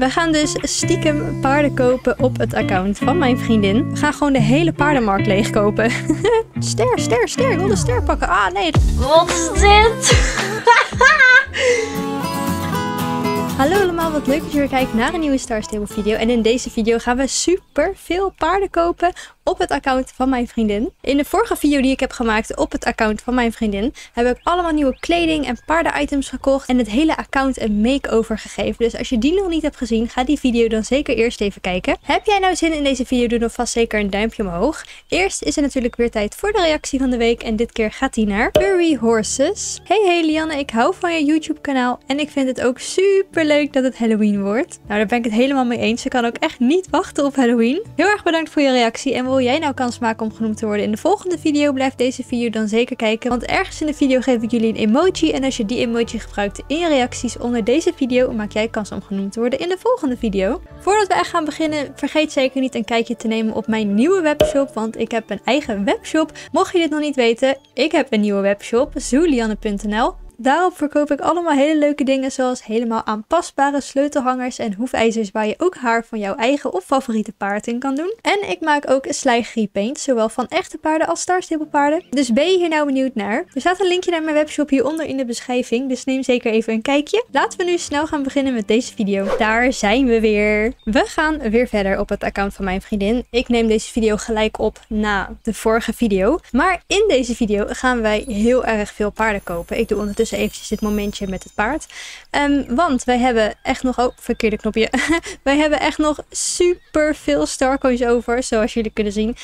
We gaan dus stiekem paarden kopen op het account van mijn vriendin. We gaan gewoon de hele paardenmarkt leegkopen. ster, ster, ster. Ik wil de ster pakken. Ah, nee. Wat is dit? Hallo allemaal, wat leuk dat je weer kijkt naar een nieuwe Star Stable video. En in deze video gaan we super veel paarden kopen op het account van mijn vriendin. In de vorige video die ik heb gemaakt op het account van mijn vriendin, heb ik allemaal nieuwe kleding en paardenitems gekocht en het hele account een makeover gegeven. Dus als je die nog niet hebt gezien, ga die video dan zeker eerst even kijken. Heb jij nou zin in deze video, doe dan vast zeker een duimpje omhoog. Eerst is er natuurlijk weer tijd voor de reactie van de week en dit keer gaat die naar Furry Horses. Hey hey Lianne, ik hou van je YouTube kanaal en ik vind het ook super leuk dat het Halloween wordt. Nou, daar ben ik het helemaal mee eens. Ze kan ook echt niet wachten op Halloween. Heel erg bedankt voor je reactie en wil jij nou kans maken om genoemd te worden in de volgende video, blijf deze video dan zeker kijken. Want ergens in de video geef ik jullie een emoji en als je die emoji gebruikt in je reacties onder deze video, maak jij kans om genoemd te worden in de volgende video. Voordat we echt gaan beginnen, vergeet zeker niet een kijkje te nemen op mijn nieuwe webshop, want ik heb een eigen webshop. Mocht je dit nog niet weten, ik heb een nieuwe webshop, zoolianne.nl. Daarop verkoop ik allemaal hele leuke dingen zoals helemaal aanpasbare sleutelhangers en hoefijzers waar je ook haar van jouw eigen of favoriete paard in kan doen. En ik maak ook paint, zowel van echte paarden als Star Stable paarden. Dus ben je hier nou benieuwd naar? Er staat een linkje naar mijn webshop hieronder in de beschrijving, dus neem zeker even een kijkje. Laten we nu snel gaan beginnen met deze video. Daar zijn we weer. We gaan weer verder op het account van mijn vriendin. Ik neem deze video gelijk op na de vorige video. Maar in deze video gaan wij heel erg veel paarden kopen. Ik doe ondertussen eventjes dit momentje met het paard. Um, want wij hebben echt nog... Oh, verkeerde knopje. wij hebben echt nog super veel starcoins over. Zoals jullie kunnen zien. 20.560.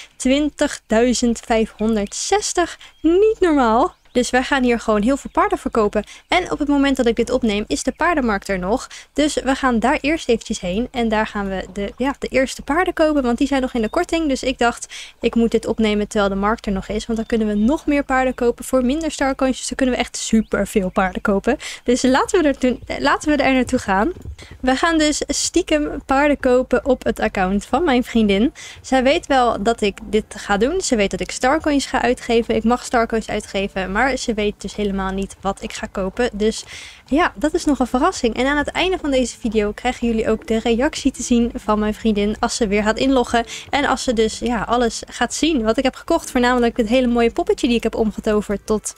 Niet normaal. Dus wij gaan hier gewoon heel veel paarden verkopen. En op het moment dat ik dit opneem is de paardenmarkt er nog. Dus we gaan daar eerst eventjes heen. En daar gaan we de, ja, de eerste paarden kopen. Want die zijn nog in de korting. Dus ik dacht ik moet dit opnemen terwijl de markt er nog is. Want dan kunnen we nog meer paarden kopen voor minder starcoins. Dan kunnen we echt super veel paarden kopen. Dus laten we, er laten we er naartoe gaan. We gaan dus stiekem paarden kopen op het account van mijn vriendin. Zij weet wel dat ik dit ga doen. Ze weet dat ik starcoins ga uitgeven. Ik mag starcoins uitgeven. Maar ze weet dus helemaal niet wat ik ga kopen. Dus ja, dat is nog een verrassing. En aan het einde van deze video krijgen jullie ook de reactie te zien van mijn vriendin als ze weer gaat inloggen. En als ze dus ja, alles gaat zien wat ik heb gekocht. Voornamelijk het hele mooie poppetje die ik heb omgetoverd tot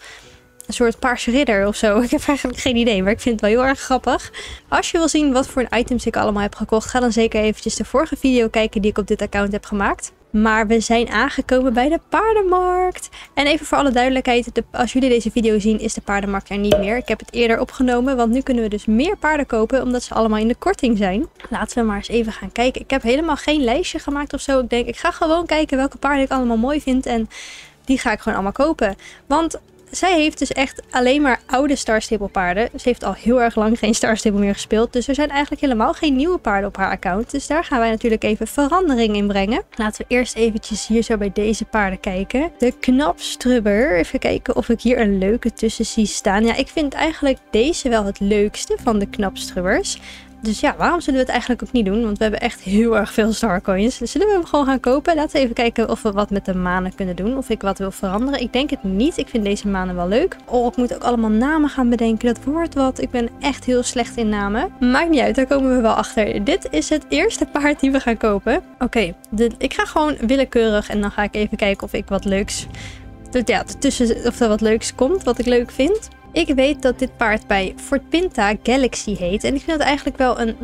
een soort paarse ridder of zo. Ik heb eigenlijk geen idee, maar ik vind het wel heel erg grappig. Als je wil zien wat voor items ik allemaal heb gekocht, ga dan zeker eventjes de vorige video kijken die ik op dit account heb gemaakt. Maar we zijn aangekomen bij de paardenmarkt. En even voor alle duidelijkheid, de, als jullie deze video zien is de paardenmarkt er niet meer. Ik heb het eerder opgenomen, want nu kunnen we dus meer paarden kopen omdat ze allemaal in de korting zijn. Laten we maar eens even gaan kijken. Ik heb helemaal geen lijstje gemaakt of zo. Ik denk, ik ga gewoon kijken welke paarden ik allemaal mooi vind en die ga ik gewoon allemaal kopen. Want zij heeft dus echt alleen maar oude Star Stable paarden. Ze heeft al heel erg lang geen Star Stable meer gespeeld. Dus er zijn eigenlijk helemaal geen nieuwe paarden op haar account. Dus daar gaan wij natuurlijk even verandering in brengen. Laten we eerst eventjes hier zo bij deze paarden kijken. De knapstrubber. Even kijken of ik hier een leuke tussen zie staan. Ja, ik vind eigenlijk deze wel het leukste van de knapstrubbers. Dus ja, waarom zullen we het eigenlijk ook niet doen? Want we hebben echt heel erg veel starcoins. Dus zullen we hem gewoon gaan kopen? Laten we even kijken of we wat met de manen kunnen doen. Of ik wat wil veranderen. Ik denk het niet. Ik vind deze manen wel leuk. Oh, ik moet ook allemaal namen gaan bedenken. Dat wordt wat. Ik ben echt heel slecht in namen. Maakt niet uit, daar komen we wel achter. Dit is het eerste paard die we gaan kopen. Oké, ik ga gewoon willekeurig en dan ga ik even kijken of ik wat leuks... Ja, tussen of er wat leuks komt, wat ik leuk vind. Ik weet dat dit paard bij Fort Pinta Galaxy heet. En ik vind dat eigenlijk wel een,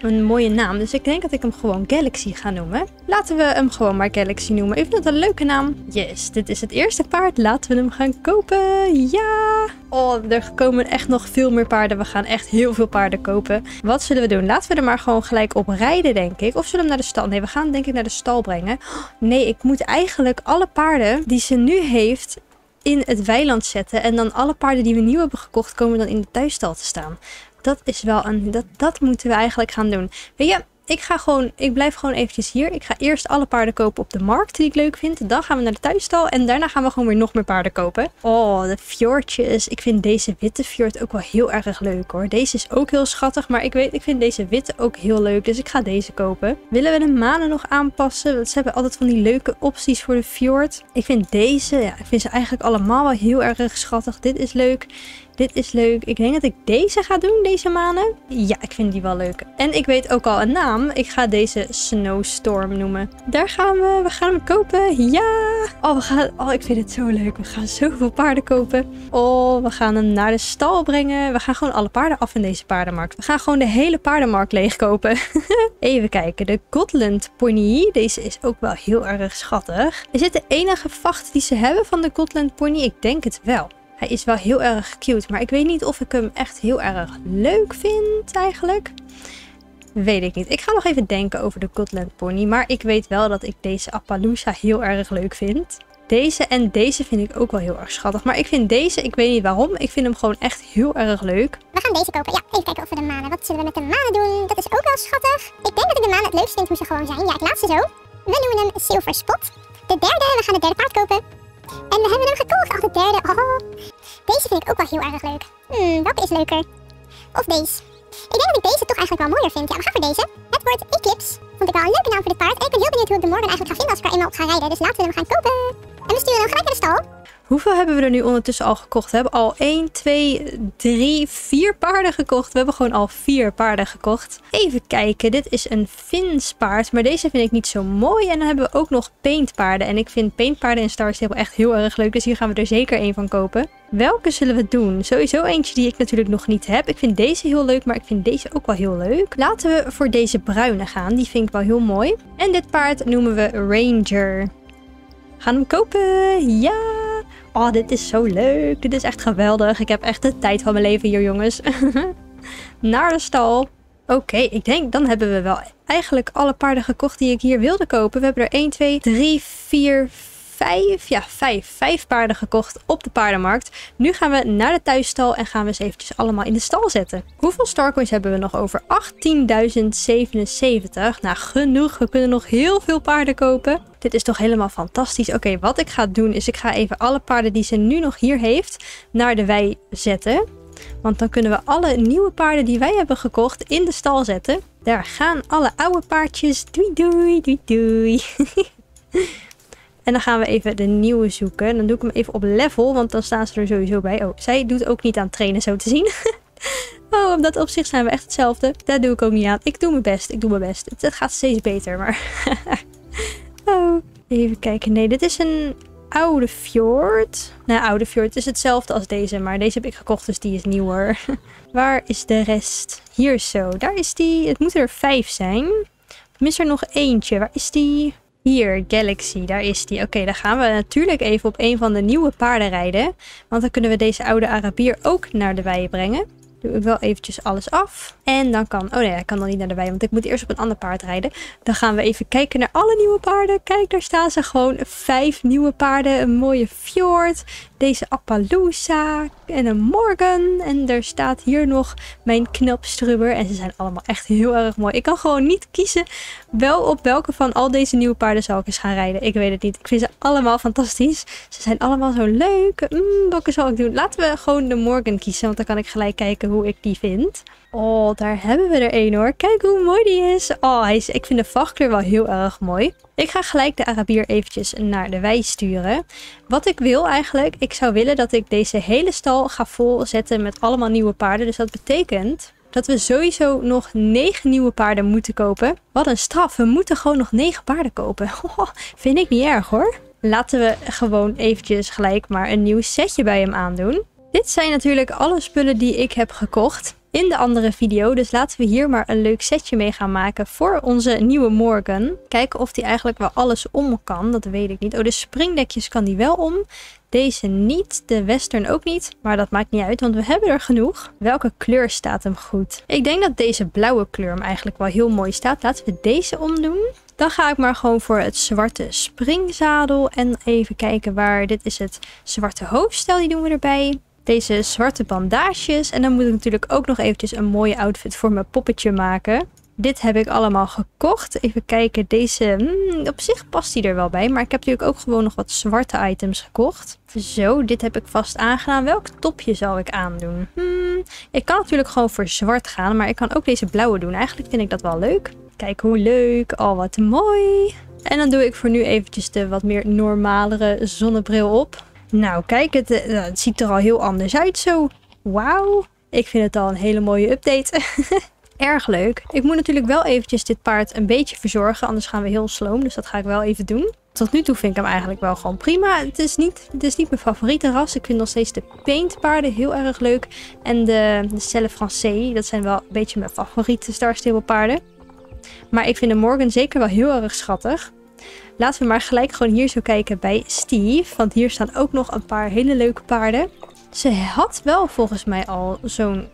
een mooie naam. Dus ik denk dat ik hem gewoon Galaxy ga noemen. Laten we hem gewoon maar Galaxy noemen. Ik vind dat een leuke naam. Yes, dit is het eerste paard. Laten we hem gaan kopen. Ja! Oh, er komen echt nog veel meer paarden. We gaan echt heel veel paarden kopen. Wat zullen we doen? Laten we er maar gewoon gelijk op rijden, denk ik. Of zullen we hem naar de stal? Nee, we gaan denk ik naar de stal brengen. Nee, ik moet eigenlijk alle paarden die ze nu heeft in het weiland zetten. En dan alle paarden die we nieuw hebben gekocht komen dan in de thuisstal te staan. Dat is wel een... Dat, dat moeten we eigenlijk gaan doen. Weet je, ik ga gewoon, ik blijf gewoon eventjes hier. Ik ga eerst alle paarden kopen op de markt die ik leuk vind. Dan gaan we naar de thuisstal en daarna gaan we gewoon weer nog meer paarden kopen. Oh, de fjordjes. Ik vind deze witte fjord ook wel heel erg leuk hoor. Deze is ook heel schattig, maar ik weet, ik vind deze witte ook heel leuk. Dus ik ga deze kopen. Willen we de manen nog aanpassen? Want ze hebben altijd van die leuke opties voor de fjord. Ik vind deze, ja, ik vind ze eigenlijk allemaal wel heel erg schattig. Dit is leuk. Dit is leuk. Ik denk dat ik deze ga doen, deze manen. Ja, ik vind die wel leuk. En ik weet ook al een naam. Ik ga deze Snowstorm noemen. Daar gaan we. We gaan hem kopen. Ja! Oh, we gaan... oh ik vind het zo leuk. We gaan zoveel paarden kopen. Oh, we gaan hem naar de stal brengen. We gaan gewoon alle paarden af in deze paardenmarkt. We gaan gewoon de hele paardenmarkt leegkopen. Even kijken. De Gotland Pony. Deze is ook wel heel erg schattig. Is dit de enige vacht die ze hebben van de Gotland Pony? Ik denk het wel. Hij is wel heel erg cute, maar ik weet niet of ik hem echt heel erg leuk vind eigenlijk. Weet ik niet. Ik ga nog even denken over de Gotland Pony, maar ik weet wel dat ik deze Appaloosa heel erg leuk vind. Deze en deze vind ik ook wel heel erg schattig. Maar ik vind deze, ik weet niet waarom, ik vind hem gewoon echt heel erg leuk. We gaan deze kopen. Ja, even kijken of we de manen. Wat zullen we met de manen doen? Dat is ook wel schattig. Ik denk dat ik de manen het leukst vind hoe ze gewoon zijn. Ja, ik laat ze zo. We noemen hem Silver Spot. De derde, we gaan het derde paard kopen. En we hebben hem gekocht. Ach, de derde. Oh. Deze vind ik ook wel heel erg leuk. Hmm, welke is leuker? Of deze? Ik denk dat ik deze toch eigenlijk wel mooier vind. Ja, we gaan voor deze. Het wordt Eclipse. Vond ik wel een leuke naam voor dit paard. En ik ben heel benieuwd hoe ik de morgen eigenlijk ga vinden als ik er eenmaal op ga rijden. Dus laten we hem gaan kopen. Hoeveel hebben we er nu ondertussen al gekocht? We hebben al 1, 2, 3, 4 paarden gekocht. We hebben gewoon al 4 paarden gekocht. Even kijken, dit is een Fins paard. Maar deze vind ik niet zo mooi. En dan hebben we ook nog paintpaarden. En ik vind paintpaarden in Star Stable echt heel erg leuk. Dus hier gaan we er zeker één van kopen. Welke zullen we doen? Sowieso eentje die ik natuurlijk nog niet heb. Ik vind deze heel leuk, maar ik vind deze ook wel heel leuk. Laten we voor deze bruine gaan. Die vind ik wel heel mooi. En dit paard noemen we Ranger. Gaan hem kopen? Ja! Oh, dit is zo leuk. Dit is echt geweldig. Ik heb echt de tijd van mijn leven hier, jongens. Naar de stal. Oké, ik denk dan hebben we wel eigenlijk alle paarden gekocht die ik hier wilde kopen. We hebben er 1, 2, 3, 4, vijf, ja vijf, vijf paarden gekocht op de paardenmarkt. Nu gaan we naar de thuisstal en gaan we eens eventjes allemaal in de stal zetten. Hoeveel starcoins hebben we nog over? 18.077. Nou, genoeg. We kunnen nog heel veel paarden kopen. Dit is toch helemaal fantastisch. Oké, wat ik ga doen is ik ga even alle paarden die ze nu nog hier heeft naar de wei zetten. Want dan kunnen we alle nieuwe paarden die wij hebben gekocht in de stal zetten. Daar gaan alle oude paardjes. Doei doei, doei doei. En dan gaan we even de nieuwe zoeken. Dan doe ik hem even op level, want dan staan ze er sowieso bij. Oh, zij doet ook niet aan trainen zo te zien. oh, op dat opzicht zijn we echt hetzelfde. Daar doe ik ook niet aan. Ik doe mijn best, ik doe mijn best. Het gaat steeds beter, maar... oh, even kijken. Nee, dit is een oude fjord. Nou, oude fjord is hetzelfde als deze, maar deze heb ik gekocht, dus die is nieuwer. Waar is de rest? Hier zo, daar is die. Het moeten er vijf zijn. Mis er nog eentje. Waar is die? Hier, Galaxy, daar is die. Oké, dan gaan we natuurlijk even op een van de nieuwe paarden rijden. Want dan kunnen we deze oude Arabier ook naar de wei brengen. Ik wel eventjes alles af. En dan kan... Oh nee, ik kan dan niet naar de wei, want ik moet eerst op een ander paard rijden. Dan gaan we even kijken naar alle nieuwe paarden. Kijk, daar staan ze gewoon. Vijf nieuwe paarden. Een mooie fjord. Deze Appaloosa. En een Morgan. En er staat hier nog mijn knapstrubber. En ze zijn allemaal echt heel erg mooi. Ik kan gewoon niet kiezen wel op welke van al deze nieuwe paarden zal ik eens gaan rijden. Ik weet het niet. Ik vind ze allemaal fantastisch. Ze zijn allemaal zo leuk. Mm, welke zal ik doen? Laten we gewoon de Morgan kiezen. Want dan kan ik gelijk kijken hoe ik die vind. Oh, daar hebben we er één hoor. Kijk hoe mooi die is. Oh, hij is, ik vind de vachtkleur wel heel erg mooi. Ik ga gelijk de Arabier eventjes naar de wei sturen. Wat ik wil eigenlijk, ik zou willen dat ik deze hele stal ga volzetten met allemaal nieuwe paarden. Dus dat betekent dat we sowieso nog 9 nieuwe paarden moeten kopen. Wat een straf, we moeten gewoon nog 9 paarden kopen. Oh, vind ik niet erg hoor. Laten we gewoon eventjes gelijk maar een nieuw setje bij hem aandoen. Dit zijn natuurlijk alle spullen die ik heb gekocht in de andere video. Dus laten we hier maar een leuk setje mee gaan maken voor onze nieuwe Morgan. Kijken of die eigenlijk wel alles om kan. Dat weet ik niet. Oh, de springdekjes kan die wel om. Deze niet, de western ook niet. Maar dat maakt niet uit, want we hebben er genoeg. Welke kleur staat hem goed? Ik denk dat deze blauwe kleur hem eigenlijk wel heel mooi staat. Laten we deze omdoen. Dan ga ik maar gewoon voor het zwarte springzadel. En even kijken waar. Dit is het zwarte hoofdstel. Die doen we erbij deze zwarte bandages. En dan moet ik natuurlijk ook nog eventjes een mooie outfit voor mijn poppetje maken. Dit heb ik allemaal gekocht. Even kijken, deze... Hmm, op zich past die er wel bij. Maar ik heb natuurlijk ook gewoon nog wat zwarte items gekocht. Zo, dit heb ik vast aangedaan. Welk topje zal ik aandoen? Hmm, ik kan natuurlijk gewoon voor zwart gaan. Maar ik kan ook deze blauwe doen. Eigenlijk vind ik dat wel leuk. Kijk hoe leuk. Oh, wat mooi. En dan doe ik voor nu eventjes de wat meer normalere zonnebril op. Nou, kijk, het, uh, het ziet er al heel anders uit zo. Wauw, ik vind het al een hele mooie update. Erg leuk. Ik moet natuurlijk wel eventjes dit paard een beetje verzorgen, anders gaan we heel sloom. Dus dat ga ik wel even doen. Tot nu toe vind ik hem eigenlijk wel gewoon prima. Het is niet, het is niet mijn favoriete ras. Ik vind nog steeds de paintpaarden heel erg leuk. En de, de Selle Français, dat zijn wel een beetje mijn favoriete Star Stable paarden. Maar ik vind de Morgan zeker wel heel erg schattig. Laten we maar gelijk gewoon hier zo kijken bij Steve. Want hier staan ook nog een paar hele leuke paarden. Ze had wel volgens mij al zo'n...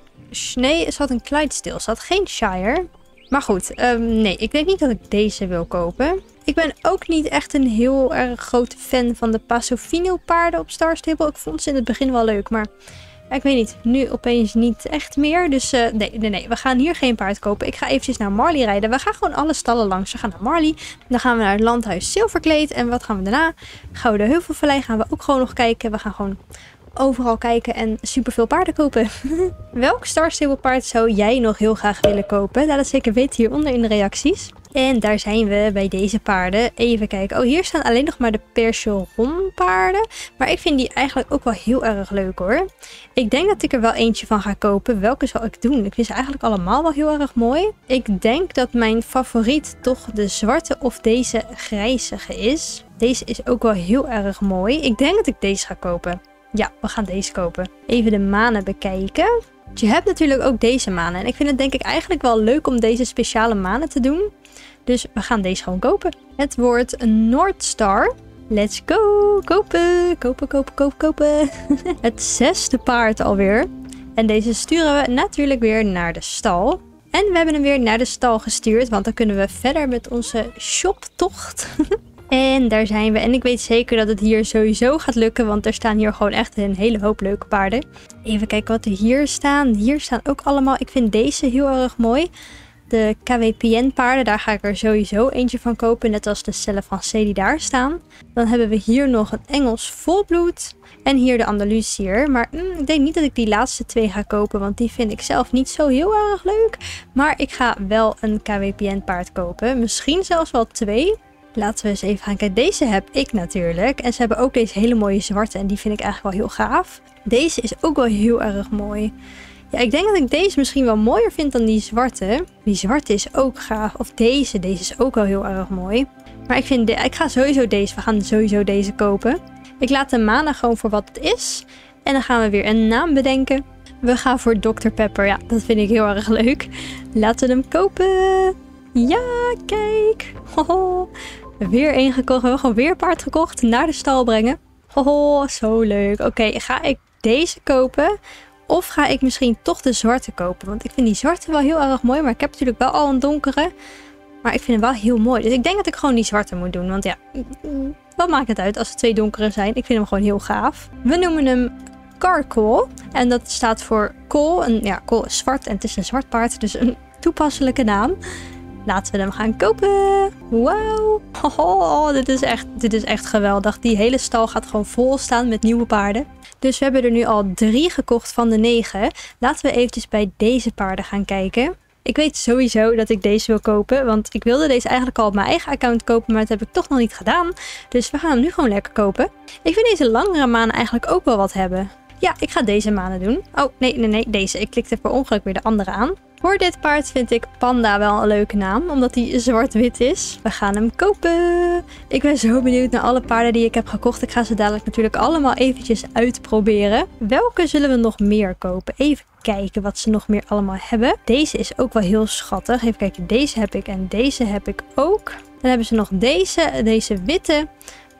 Nee, ze had een Clydesdale. Ze had geen Shire. Maar goed, ehm, nee, ik denk niet dat ik deze wil kopen. Ik ben ook niet echt een heel erg grote fan van de Pasofino paarden op Star Stable. Ik vond ze in het begin wel leuk, maar ik weet niet, nu opeens niet echt meer. Dus uh, nee, nee, nee, we gaan hier geen paard kopen. Ik ga eventjes naar Marley rijden. We gaan gewoon alle stallen langs. We gaan naar Marley. Dan gaan we naar het landhuis Zilverkleed. En wat gaan we daarna? Gouden Heuvelvallei gaan we ook gewoon nog kijken. We gaan gewoon overal kijken en superveel paarden kopen. Welk Star Stable paard zou jij nog heel graag willen kopen? Laat het zeker weten hieronder in de reacties. En daar zijn we bij deze paarden. Even kijken. Oh, hier staan alleen nog maar de Percheron paarden. Maar ik vind die eigenlijk ook wel heel erg leuk hoor. Ik denk dat ik er wel eentje van ga kopen. Welke zal ik doen? Ik vind ze eigenlijk allemaal wel heel erg mooi. Ik denk dat mijn favoriet toch de zwarte of deze grijzige is. Deze is ook wel heel erg mooi. Ik denk dat ik deze ga kopen. Ja, we gaan deze kopen. Even de manen bekijken. Je hebt natuurlijk ook deze manen. En ik vind het denk ik eigenlijk wel leuk om deze speciale manen te doen. Dus we gaan deze gewoon kopen. Het wordt een Noordstar. Let's go! Kopen, kopen, kopen, kopen, kopen. het zesde paard alweer. En deze sturen we natuurlijk weer naar de stal. En we hebben hem weer naar de stal gestuurd, want dan kunnen we verder met onze shoptocht. en daar zijn we. En ik weet zeker dat het hier sowieso gaat lukken, want er staan hier gewoon echt een hele hoop leuke paarden. Even kijken wat er hier staan. Hier staan ook allemaal, ik vind deze heel erg mooi de KWPN paarden, daar ga ik er sowieso eentje van kopen. Net als de cellen van C die daar staan. Dan hebben we hier nog een Engels volbloed. En hier de Andalusier. Maar mm, ik denk niet dat ik die laatste twee ga kopen. Want die vind ik zelf niet zo heel erg leuk. Maar ik ga wel een KWPN paard kopen. Misschien zelfs wel twee. Laten we eens even gaan kijken. Deze heb ik natuurlijk. En ze hebben ook deze hele mooie zwarte. En die vind ik eigenlijk wel heel gaaf. Deze is ook wel heel erg mooi. Ja, ik denk dat ik deze misschien wel mooier vind dan die zwarte. Die zwarte is ook gaaf. Of deze. Deze is ook wel heel erg mooi. Maar ik, vind de, ik ga sowieso deze. We gaan sowieso deze kopen. Ik laat de mana gewoon voor wat het is. En dan gaan we weer een naam bedenken. We gaan voor Dr. Pepper. Ja, dat vind ik heel erg leuk. Laten we hem kopen. Ja, kijk. Hoho. Weer één gekocht. We hebben gewoon weer paard gekocht. Naar de stal brengen. Hoho, zo leuk. Oké, ga ik deze kopen? Of ga ik misschien toch de zwarte kopen? Want ik vind die zwarte wel heel erg mooi. Maar ik heb natuurlijk wel al een donkere. Maar ik vind hem wel heel mooi. Dus ik denk dat ik gewoon die zwarte moet doen. Want ja, wat maakt het uit als er twee donkere zijn? Ik vind hem gewoon heel gaaf. We noemen hem Carcoal. En dat staat voor kool. En ja, kool is zwart en het is een zwart paard. Dus een toepasselijke naam. Laten we hem gaan kopen. Wow. Oh, dit, is echt, dit is echt geweldig. Die hele stal gaat gewoon vol staan met nieuwe paarden. Dus we hebben er nu al drie gekocht van de negen. Laten we eventjes bij deze paarden gaan kijken. Ik weet sowieso dat ik deze wil kopen, want ik wilde deze eigenlijk al op mijn eigen account kopen, maar dat heb ik toch nog niet gedaan. Dus we gaan hem nu gewoon lekker kopen. Ik vind deze langere manen eigenlijk ook wel wat hebben. Ja, ik ga deze manen doen. Oh, nee, nee, nee, deze. Ik klikte per ongeluk weer de andere aan. Voor dit paard vind ik Panda wel een leuke naam, omdat hij zwart-wit is. We gaan hem kopen. Ik ben zo benieuwd naar alle paarden die ik heb gekocht. Ik ga ze dadelijk natuurlijk allemaal eventjes uitproberen. Welke zullen we nog meer kopen? Even kijken wat ze nog meer allemaal hebben. Deze is ook wel heel schattig. Even kijken, deze heb ik en deze heb ik ook. Dan hebben ze nog deze, deze witte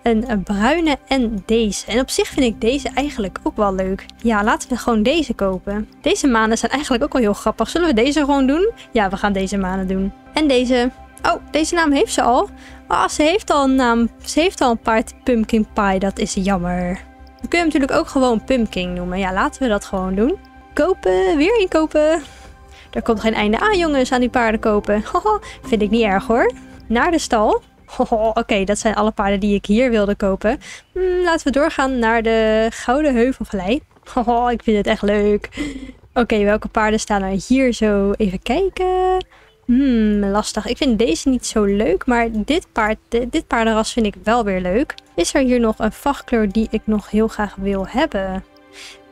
een, bruine en deze. En op zich vind ik deze eigenlijk ook wel leuk. Ja, laten we gewoon deze kopen. Deze manen zijn eigenlijk ook wel heel grappig. Zullen we deze gewoon doen? Ja, we gaan deze manen doen. En deze. Oh, deze naam heeft ze al. Ah, oh, ze heeft al een naam. Ze heeft al een paard Pumpkin Pie. Dat is jammer. We kunnen natuurlijk ook gewoon Pumpkin noemen. Ja, laten we dat gewoon doen. Kopen. Weer inkopen. Er komt geen einde aan, jongens, aan die paarden kopen. vind ik niet erg hoor. Naar de stal. Oké, dat zijn alle paarden die ik hier wilde kopen. Hmm, laten we doorgaan naar de Gouden Heuvelvallei. Oh, ik vind het echt leuk. Oké, welke paarden staan er hier zo? Even kijken. Hmm, lastig. Ik vind deze niet zo leuk, maar dit, paard, dit paardenras vind ik wel weer leuk. Is er hier nog een vachtkleur die ik nog heel graag wil hebben?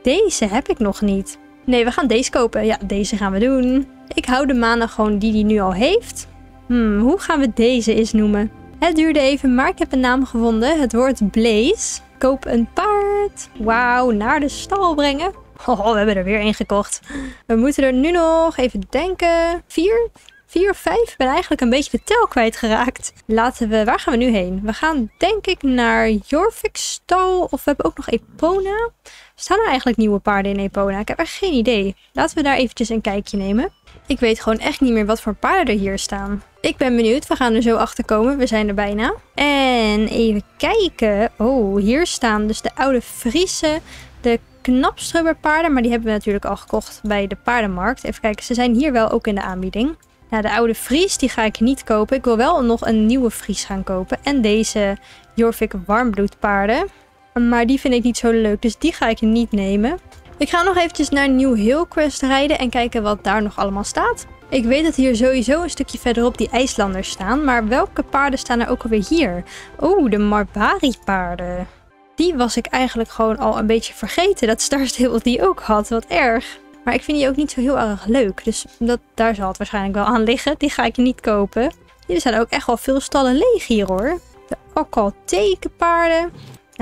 Deze heb ik nog niet. Nee, we gaan deze kopen. Ja, deze gaan we doen. Ik hou de manen gewoon die die nu al heeft. Hmm, hoe gaan we deze eens noemen? Het duurde even, maar ik heb een naam gevonden. Het woord Blaze. Koop een paard. Wauw, naar de stal brengen. Oh, we hebben er weer één gekocht. We moeten er nu nog even denken. Vier? Vier of vijf? Ik ben eigenlijk een beetje de tel kwijtgeraakt. Laten we... Waar gaan we nu heen? We gaan denk ik naar Jorvik stal. Of we hebben ook nog Epona. Staan er eigenlijk nieuwe paarden in Epona? Ik heb echt geen idee. Laten we daar eventjes een kijkje nemen. Ik weet gewoon echt niet meer wat voor paarden er hier staan. Ik ben benieuwd. We gaan er zo achter komen. We zijn er bijna. En even kijken. Oh, hier staan dus de oude Friese, de knapstrubberpaarden. Maar die hebben we natuurlijk al gekocht bij de paardenmarkt. Even kijken. Ze zijn hier wel ook in de aanbieding. Nou, de oude Fries, die ga ik niet kopen. Ik wil wel nog een nieuwe Fries gaan kopen. En deze Jorvik warmbloedpaarden. Maar die vind ik niet zo leuk, dus die ga ik niet nemen. Ik ga nog eventjes naar New Hillcrest rijden en kijken wat daar nog allemaal staat. Ik weet dat hier sowieso een stukje verderop die IJslanders staan, maar welke paarden staan er ook alweer hier? Oeh, de Marbari paarden. Die was ik eigenlijk gewoon al een beetje vergeten dat Star Stable die ook had, wat erg. Maar ik vind die ook niet zo heel erg leuk, dus dat, daar zal het waarschijnlijk wel aan liggen. Die ga ik niet kopen. Hier zijn ook echt wel veel stallen leeg hier hoor. De Okkaltekenpaarden.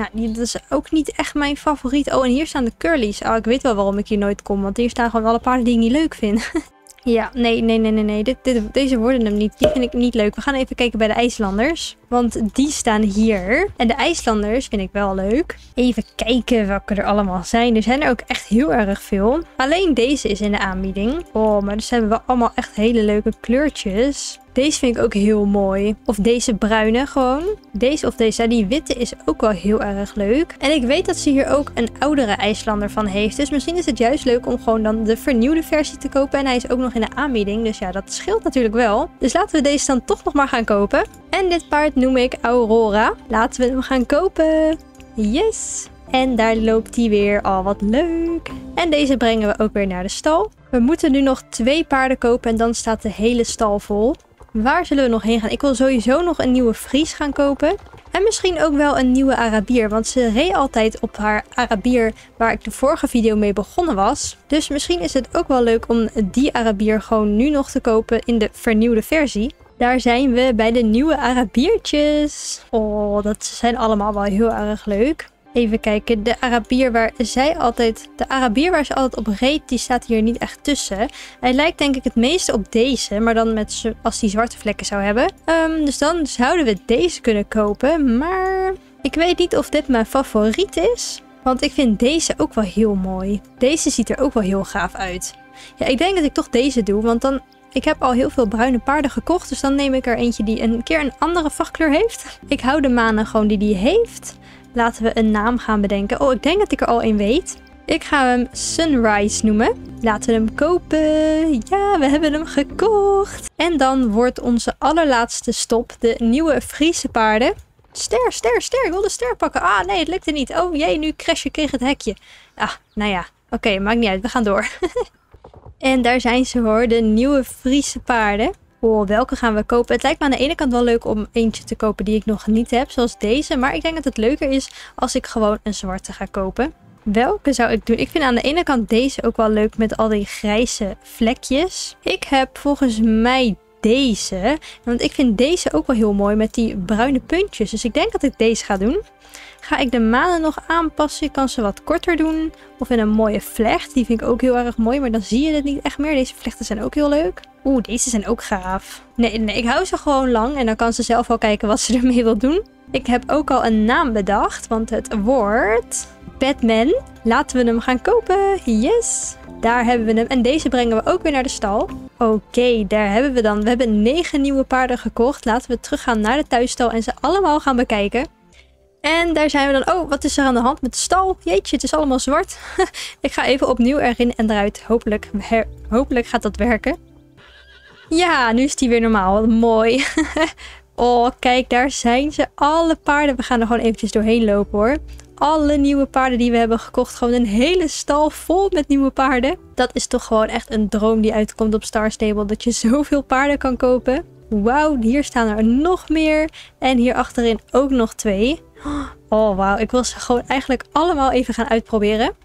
Nou, die, dat is ook niet echt mijn favoriet. Oh, en hier staan de curlies. Oh, ik weet wel waarom ik hier nooit kom. Want hier staan gewoon alle paarden die ik niet leuk vind. ja, nee, nee, nee, nee, nee. Dit, deze worden hem niet. Die vind ik niet leuk. We gaan even kijken bij de IJslanders. Want die staan hier. En de IJslanders vind ik wel leuk. Even kijken welke er allemaal zijn. Er zijn er ook echt heel erg veel. Alleen deze is in de aanbieding. Oh, maar dus hebben we allemaal echt hele leuke kleurtjes. Deze vind ik ook heel mooi. Of deze bruine gewoon. Deze of deze. Die witte is ook wel heel erg leuk. En ik weet dat ze hier ook een oudere IJslander van heeft. Dus misschien is het juist leuk om gewoon dan de vernieuwde versie te kopen. En hij is ook nog in de aanbieding. Dus ja, dat scheelt natuurlijk wel. Dus laten we deze dan toch nog maar gaan kopen. En dit paard noem ik Aurora. Laten we hem gaan kopen. Yes! En daar loopt hij weer. al wat leuk. En deze brengen we ook weer naar de stal. We moeten nu nog twee paarden kopen en dan staat de hele stal vol. Waar zullen we nog heen gaan? Ik wil sowieso nog een nieuwe Fries gaan kopen. En misschien ook wel een nieuwe Arabier. Want ze reed altijd op haar Arabier waar ik de vorige video mee begonnen was. Dus misschien is het ook wel leuk om die Arabier gewoon nu nog te kopen in de vernieuwde versie. Daar zijn we bij de nieuwe Arabiertjes. Oh, dat zijn allemaal wel heel erg leuk. Even kijken, de Arabier waar zij altijd... De Arabier waar ze altijd op reed, die staat hier niet echt tussen. Hij lijkt denk ik het meeste op deze, maar dan met als die zwarte vlekken zou hebben. Um, dus dan zouden we deze kunnen kopen, maar... Ik weet niet of dit mijn favoriet is. Want ik vind deze ook wel heel mooi. Deze ziet er ook wel heel gaaf uit. Ja, ik denk dat ik toch deze doe, want dan ik heb al heel veel bruine paarden gekocht, dus dan neem ik er eentje die een keer een andere vachtkleur heeft. Ik hou de manen gewoon die die heeft. Laten we een naam gaan bedenken. Oh, ik denk dat ik er al een weet. Ik ga hem Sunrise noemen. Laten we hem kopen. Ja, we hebben hem gekocht. En dan wordt onze allerlaatste stop de nieuwe Friese paarden. Ster, ster, ster. Ik wil de ster pakken. Ah, nee, het lukte niet. Oh jee, nu crash ik tegen het hekje. Ah, nou ja. Oké, maakt niet uit. We gaan door. en daar zijn ze hoor, de nieuwe Friese paarden. Oh, welke gaan we kopen? Het lijkt me aan de ene kant wel leuk om eentje te kopen die ik nog niet heb, zoals deze. Maar ik denk dat het leuker is als ik gewoon een zwarte ga kopen. Welke zou ik doen? Ik vind aan de ene kant deze ook wel leuk met al die grijze vlekjes. Ik heb volgens mij deze. Want ik vind deze ook wel heel mooi met die bruine puntjes. Dus ik denk dat ik deze ga doen. Ga ik de manen nog aanpassen? Ik kan ze wat korter doen. Of in een mooie vlecht. Die vind ik ook heel erg mooi. Maar dan zie je het niet echt meer. Deze vlechten zijn ook heel leuk. Oeh, deze zijn ook gaaf. Nee, nee, ik hou ze gewoon lang. En dan kan ze zelf wel kijken wat ze ermee wil doen. Ik heb ook al een naam bedacht. Want het wordt Batman. Laten we hem gaan kopen. Yes. Daar hebben we hem. En deze brengen we ook weer naar de stal. Oké, daar hebben we dan. We hebben negen nieuwe paarden gekocht. Laten we teruggaan naar de thuisstal en ze allemaal gaan bekijken. En daar zijn we dan. Oh, wat is er aan de hand met de stal? Jeetje, het is allemaal zwart. ik ga even opnieuw erin en eruit. Hopelijk, hopelijk gaat dat werken. Ja, nu is die weer normaal. Mooi. oh, kijk, daar zijn ze. Alle paarden. We gaan er gewoon eventjes doorheen lopen hoor. Alle nieuwe paarden die we hebben gekocht. Gewoon een hele stal vol met nieuwe paarden. Dat is toch gewoon echt een droom die uitkomt op Star Stable. Dat je zoveel paarden kan kopen. Wauw, hier staan er nog meer. En hier achterin ook nog twee. Oh, wauw. Ik wil ze gewoon eigenlijk allemaal even gaan uitproberen.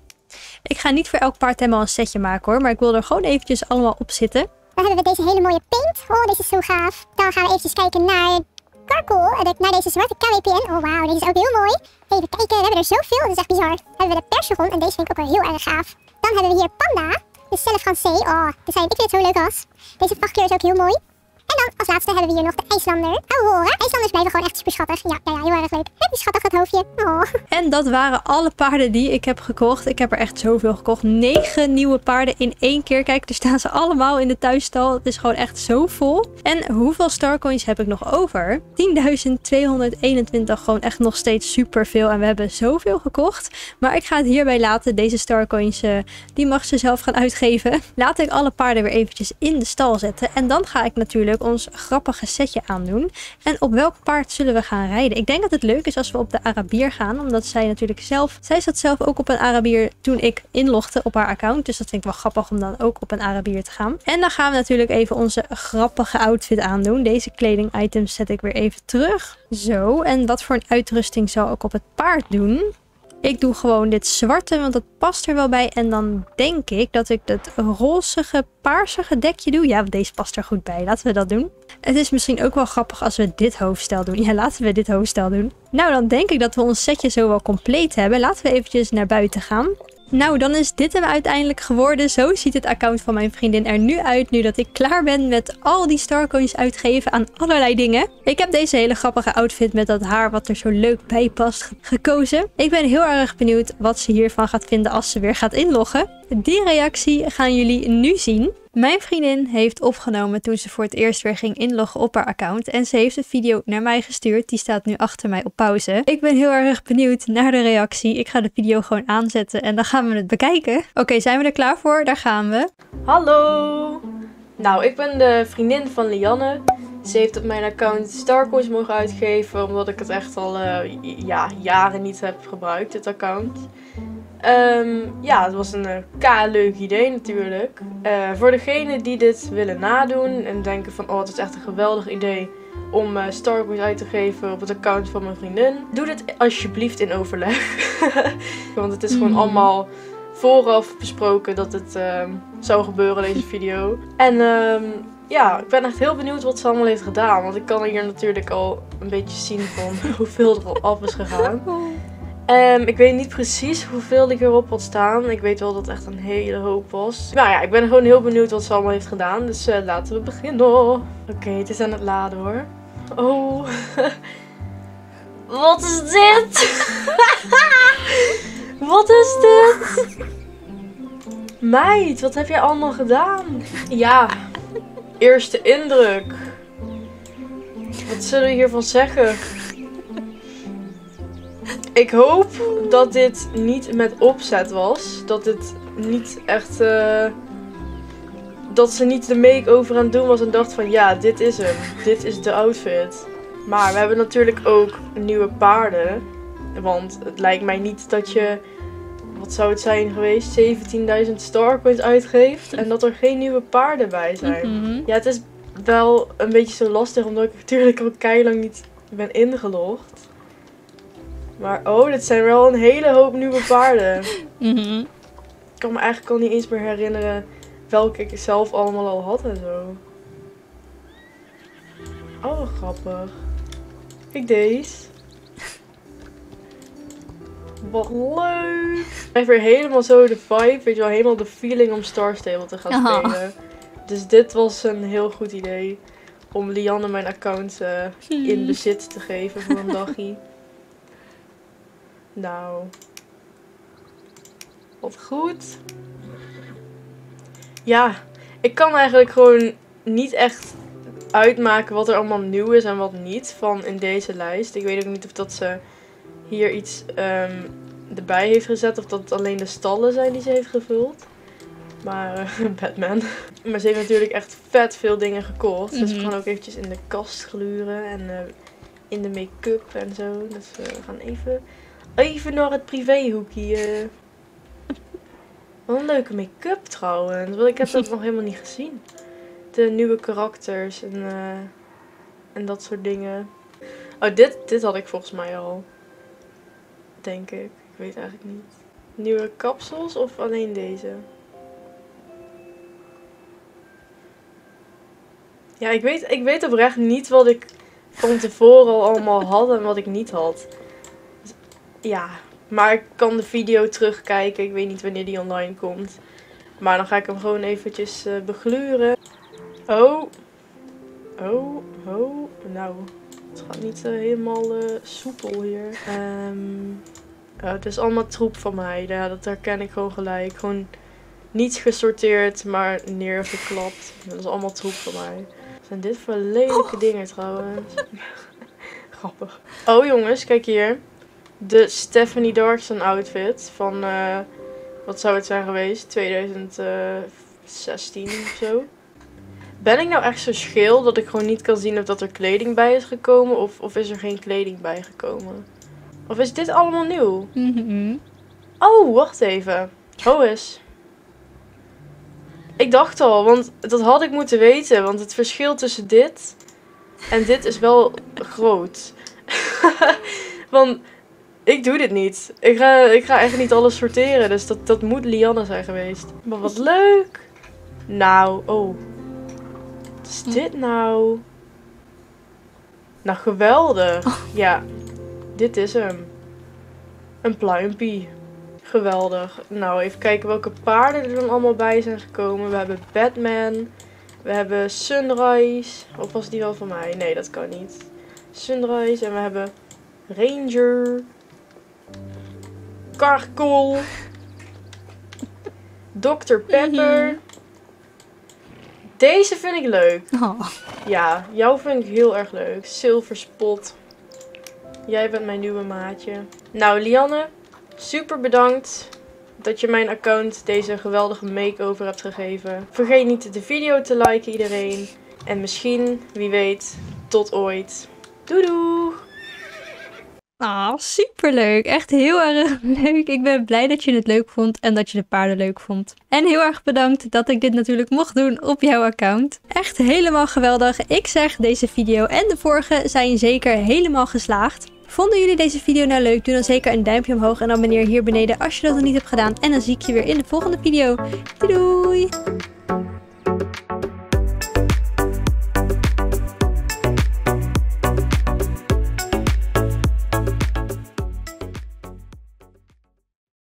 Ik ga niet voor elk paard helemaal een setje maken hoor, maar ik wil er gewoon eventjes allemaal op zitten. Dan hebben we deze hele mooie paint. Oh, deze is zo gaaf. Dan gaan we eventjes kijken naar Carcool. eh, Naar deze zwarte KWPN. Oh, wauw. Deze is ook heel mooi. Even kijken. We hebben er zoveel. Dat is echt bizar. Dan hebben we de Percheron. En deze vind ik ook wel heel erg gaaf. Dan hebben we hier Panda. De Celle Francais. Oh, dit zijn, ik vind zo leuk als. Deze vachtkleur is ook heel mooi. En dan als laatste hebben we hier nog de IJslander. Aurora. IJslanders blijven gewoon echt super schattig. Ja, ja, ja heel erg leuk. Heb je schattig dat hoofdje. Oh. En dat waren alle paarden die ik heb gekocht. Ik heb er echt zoveel gekocht. Negen nieuwe paarden in één keer. Kijk, er staan ze allemaal in de thuisstal. Het is gewoon echt zo vol. En hoeveel starcoins heb ik nog over? 10.221. Gewoon echt nog steeds super veel. En we hebben zoveel gekocht. Maar ik ga het hierbij laten. Deze starcoins, eh, die mag ze zelf gaan uitgeven. Laat ik alle paarden weer eventjes in de stal zetten. En dan ga ik natuurlijk ons grappige setje aandoen. En op welk paard zullen we gaan rijden? Ik denk dat het leuk is als we op de Arabier gaan. Omdat zij natuurlijk zelf... Zij zat zelf ook op een Arabier toen ik inlogde op haar account. Dus dat vind ik wel grappig om dan ook op een Arabier te gaan. En dan gaan we natuurlijk even onze grappige outfit aandoen. Deze kleding items zet ik weer even terug. Zo, en wat voor een uitrusting zal ik op het paard doen? Ik doe gewoon dit zwarte, want dat past er wel bij. En dan denk ik dat ik dat rozige, paarsige dekje doe. Ja, deze past er goed bij. Laten we dat doen. Het is misschien ook wel grappig als we dit hoofdstel doen. Ja, laten we dit hoofdstel doen. Nou, dan denk ik dat we ons setje zo wel compleet hebben. Laten we eventjes naar buiten gaan. Nou, dan is dit hem uiteindelijk geworden. Zo ziet het account van mijn vriendin er nu uit. Nu dat ik klaar ben met al die starcoins uitgeven aan allerlei dingen. Ik heb deze hele grappige outfit met dat haar wat er zo leuk bij past ge- gekozen. Ik ben heel erg benieuwd wat ze hiervan gaat vinden als ze weer gaat inloggen. Die reactie gaan jullie nu zien. Mijn vriendin heeft opgenomen toen ze voor het eerst weer ging inloggen op haar account. En ze heeft de video naar mij gestuurd. Die staat nu achter mij op pauze. Ik ben heel erg benieuwd naar de reactie. Ik ga de video gewoon aanzetten en dan gaan we het bekijken. Oké, zijn we er klaar voor? Daar gaan we. Hallo! Nou, ik ben de vriendin van Lianne. Ze heeft op mijn account Starcoins mogen uitgeven, omdat ik het echt al eh, ja, jaren niet heb gebruikt, dit account. Ehm, ja, het was een uh, leuk idee natuurlijk. Eh, voor degenen die dit willen nadoen en denken van, oh, het is echt een geweldig idee om eh Starcoins uit te geven op het account van mijn vriendin. Doe dit alsjeblieft in overleg. Want het is gewoon Mhm. allemaal vooraf besproken dat het ehm, zou gebeuren, deze video. En ehm, ja, ik ben echt heel benieuwd wat ze allemaal heeft gedaan. Want ik kan hier natuurlijk al een beetje zien van hoeveel er al af is gegaan. Ehm, ik weet niet precies hoeveel ik erop had staan. Ik weet wel dat het echt een hele hoop was. Nou ja, ik ben gewoon heel benieuwd wat ze allemaal heeft gedaan. Dus eh, laten we beginnen. Oké, het is aan het laden hoor. Oh. wat is dit? wat is dit? Meid, wat heb jij allemaal gedaan? Ja, eerste indruk. Wat zullen we hiervan zeggen? Ik hoop dat dit niet met opzet was. Dat dit niet echt. eh, dat ze niet de make-over aan het doen was en dacht van ja, dit is hem. Dit is de outfit. Maar we hebben natuurlijk ook nieuwe paarden. Want het lijkt mij niet dat je. Wat zou het zijn geweest? 17.000 Starcoins uitgeeft. En dat er geen nieuwe paarden bij zijn. Mhm. Ja, het is wel een beetje zo lastig, omdat ik natuurlijk al keilang niet ben ingelogd. Maar oh, dit zijn wel een hele hoop nieuwe paarden. Mhm. Ik kan me eigenlijk al niet eens meer herinneren welke ik zelf allemaal al had en zo. Oh, grappig. Kijk deze. Wat leuk. Ik krijg weer helemaal zo de vibe, weet je wel, helemaal de feeling om Star Stable te gaan Aha. spelen. Dus dit was een heel goed idee om Lianne mijn account eh, in bezit te geven voor een dagje. Nou, wat goed. Ja, ik kan eigenlijk gewoon niet echt uitmaken wat er allemaal nieuw is en wat niet van in deze lijst. Ik weet ook niet of dat ze hier iets ehm, erbij heeft gezet of dat het alleen de stallen zijn die ze heeft gevuld. Maar eh, Batman. Maar ze heeft natuurlijk echt vet veel dingen gekocht. Dus we Mhm. gaan ook eventjes in de kast gluren en eh, in de make-up en zo. Dus eh, we gaan even, even naar het privéhoekje. Wat een leuke make-up trouwens. Want ik heb dat nog helemaal niet gezien. De nieuwe karakters en, eh, en dat soort dingen. Oh, dit, dit had ik volgens mij al. Denk ik. Ik weet eigenlijk niet. nieuwe kapsels of alleen deze? Ja, ik weet, ik weet oprecht niet wat ik van tevoren al allemaal had en wat ik niet had. Ja, maar ik kan de video terugkijken. Ik weet niet wanneer die online komt. Maar dan ga ik hem gewoon eventjes uh, begluren. Oh. Oh, oh. Nou, het gaat niet uh, helemaal uh, soepel hier. Um, oh, het is allemaal troep van mij. Ja, dat herken ik gewoon gelijk. Gewoon niet gesorteerd, maar neergeklapt. Dat is allemaal troep van mij. Wat zijn dit voor lelijke dingen trouwens? Grappig. Oh jongens, kijk hier. De Stephanie Darkson outfit van, uh, wat zou het zijn geweest? 2016 of zo. Ben ik nou echt zo scheel dat ik gewoon niet kan zien of dat er kleding bij is gekomen? Of, of is er geen kleding bij gekomen? Of is dit allemaal nieuw? Mhm. Oh, wacht even. Ho eens. Ik dacht al, want dat had ik moeten weten. Want het verschil tussen dit en dit is wel groot. want ik doe dit niet. Ik ga, ik ga echt niet alles sorteren. Dus dat, dat moet Lianne zijn geweest. Maar wat leuk. Nou, oh. Wat is dit nou? Nou, geweldig. Ja, dit is hem. Een pluimpie. Geweldig. Nou, even kijken welke paarden er dan allemaal bij zijn gekomen. We hebben Batman. We hebben Sunrise. Of was die wel van mij? Nee, dat kan niet. Sunrise. En we hebben Ranger. Karkol. Dr. Pepper. Deze vind ik leuk. Oh. Ja, jou vind ik heel erg leuk. Silver Spot. Jij bent mijn nieuwe maatje. Nou, Lianne, super bedankt dat je mijn account deze geweldige makeover hebt gegeven. Vergeet niet de video te liken iedereen. En misschien, wie weet, tot ooit. Doei doei! Ah, superleuk. Echt heel erg leuk. Ik ben blij dat je het leuk vond en dat je de paarden leuk vond. En heel erg bedankt dat ik dit natuurlijk mocht doen op jouw account. Echt helemaal geweldig. Ik zeg, deze video en de vorige zijn zeker helemaal geslaagd. Vonden jullie deze video nou leuk? Doe dan zeker een duimpje omhoog en abonneer hier beneden als je dat nog niet hebt gedaan. En dan zie ik je weer in de volgende video. Doei doei!